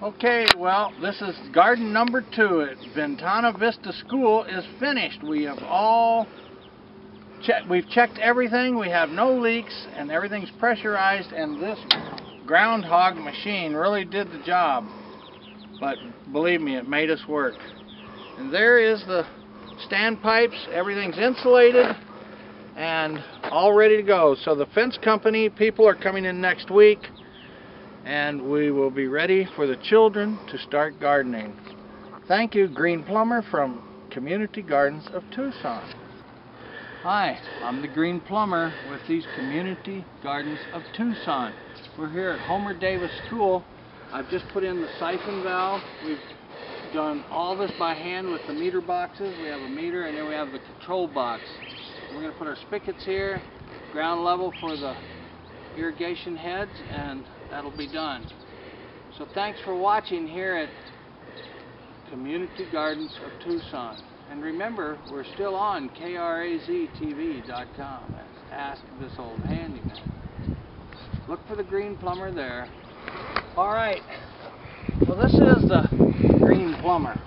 Okay, well, this is garden number two at Ventana Vista School is finished. We have all checked, we've checked everything. We have no leaks and everything's pressurized and this groundhog machine really did the job. But believe me, it made us work. And there is the standpipes. Everything's insulated and all ready to go. So the fence company people are coming in next week and we will be ready for the children to start gardening. Thank you, Green Plumber from Community Gardens of Tucson. Hi, I'm the Green Plumber with these Community Gardens of Tucson. We're here at Homer Davis School. I've just put in the siphon valve. We've done all this by hand with the meter boxes. We have a meter and then we have the control box. We're going to put our spigots here, ground level for the irrigation heads, and that'll be done. So thanks for watching here at Community Gardens of Tucson. And remember, we're still on KRAZTV.com. Ask This Old Handyman. Look for the green plumber there. Alright, well this is the green plumber.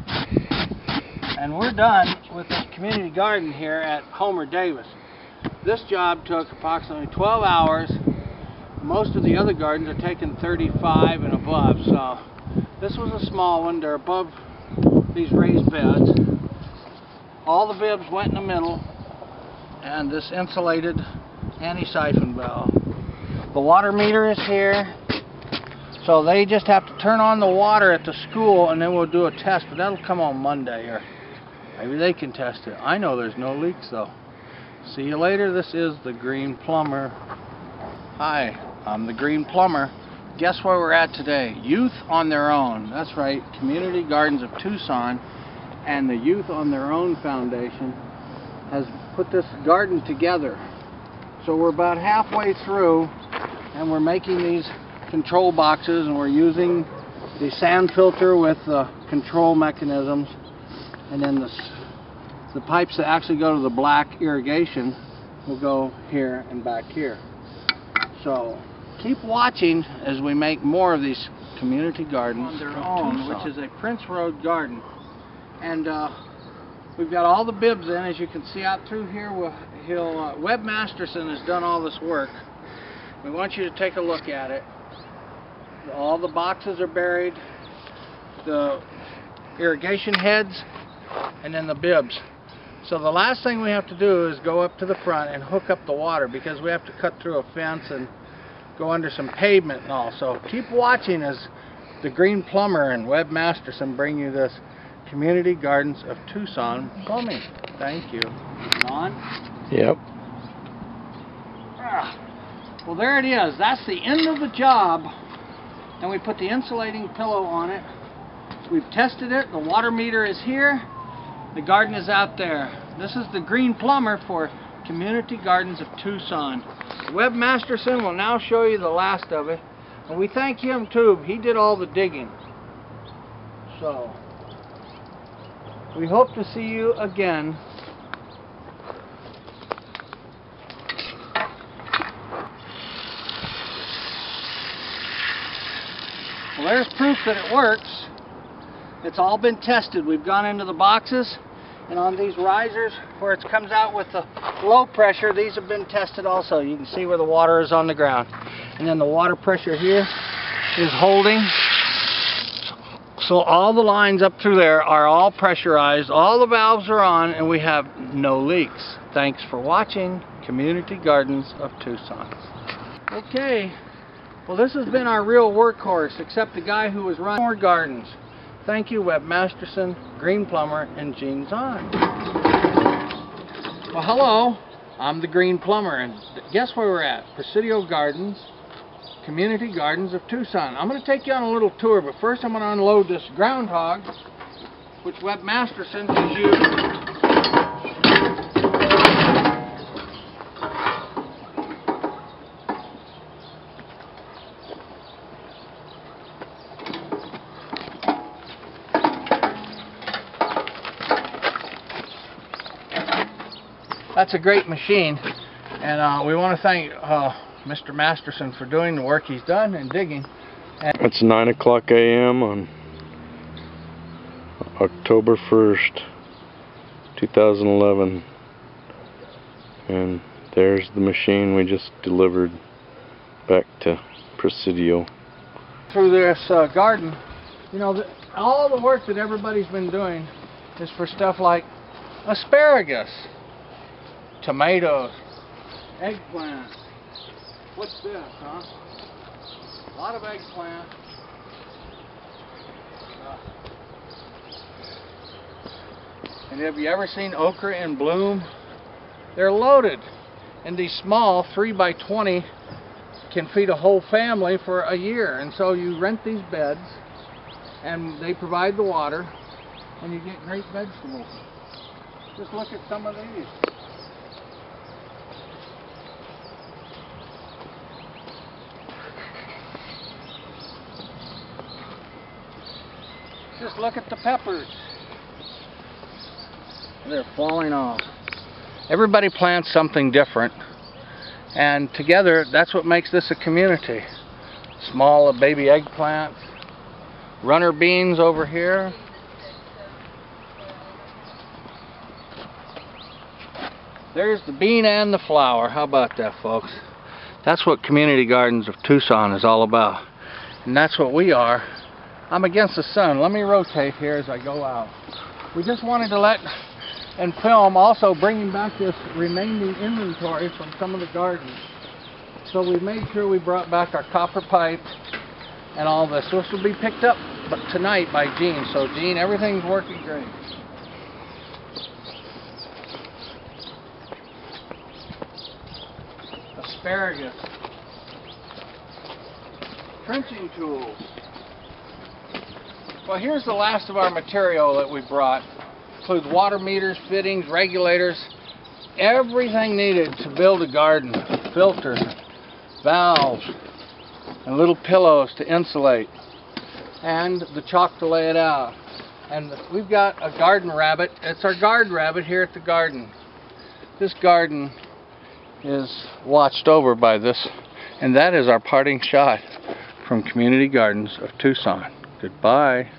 And we're done with the community garden here at Homer Davis. This job took approximately 12 hours most of the other gardens are taking 35 and above, so this was a small one. They're above these raised beds. All the bibs went in the middle, and this insulated anti-siphon valve. The water meter is here, so they just have to turn on the water at the school, and then we'll do a test, but that'll come on Monday, or maybe they can test it. I know there's no leaks, though. See you later. This is the Green Plumber. Hi. I'm the Green Plumber. Guess where we're at today? Youth on Their Own. That's right, Community Gardens of Tucson and the Youth on Their Own Foundation has put this garden together. So we're about halfway through and we're making these control boxes and we're using the sand filter with the control mechanisms and then the, the pipes that actually go to the black irrigation will go here and back here. So keep watching as we make more of these community gardens on their own, which is a Prince Road garden. And uh, we've got all the bibs in, as you can see out through here. We'll, he'll, uh, Webb Masterson has done all this work. We want you to take a look at it. All the boxes are buried, the irrigation heads, and then the bibs. So the last thing we have to do is go up to the front and hook up the water because we have to cut through a fence and go under some pavement and all. So keep watching as the Green Plumber and Webb Masterson bring you this Community Gardens of Tucson plumbing. Thank you. On? Yep. Ah. Well, there it is. That's the end of the job. And we put the insulating pillow on it. We've tested it. The water meter is here. The garden is out there. This is the Green Plumber for Community Gardens of Tucson. Webb Masterson will now show you the last of it. And we thank him too. He did all the digging. So, we hope to see you again. Well, there's proof that it works. It's all been tested. We've gone into the boxes and on these risers where it comes out with the low pressure, these have been tested also. You can see where the water is on the ground. And then the water pressure here is holding. So all the lines up through there are all pressurized, all the valves are on, and we have no leaks. Thanks for watching Community Gardens of Tucson. Okay, well this has been our real workhorse, except the guy who was running more gardens. Thank you, Webb Masterson, Green Plumber, and Gene Zahn. Well, hello. I'm the Green Plumber, and guess where we're at? Presidio Gardens, Community Gardens of Tucson. I'm going to take you on a little tour, but first I'm going to unload this groundhog, which Webb Masterson has used that's a great machine and uh, we want to thank uh, Mr. Masterson for doing the work he's done and digging It's 9 o'clock a.m. on October 1st, 2011. And there's the machine we just delivered back to Presidio. through this uh, garden, you know, the, all the work that everybody's been doing is for stuff like asparagus, tomatoes, eggplant. What's this, huh? A lot of eggplant. And have you ever seen okra in bloom? They're loaded. And these small 3 by 20 can feed a whole family for a year. And so you rent these beds and they provide the water and you get great vegetables. Just look at some of these. Just look at the peppers. They're falling off. Everybody plants something different and together that's what makes this a community. Small baby eggplants, runner beans over here. There's the bean and the flower. How about that, folks? That's what Community Gardens of Tucson is all about. And that's what we are. I'm against the sun. Let me rotate here as I go out. We just wanted to let and film also bringing back this remaining inventory from some of the gardens. So we made sure we brought back our copper pipe and all this. This will be picked up but tonight by Gene. So Gene, everything's working great. Asparagus. Trenching tools. Well, here's the last of our material that we brought includes water meters, fittings, regulators, everything needed to build a garden. Filters, valves, and little pillows to insulate, and the chalk to lay it out. And we've got a garden rabbit. It's our guard rabbit here at the garden. This garden is watched over by this, and that is our parting shot from Community Gardens of Tucson. Goodbye.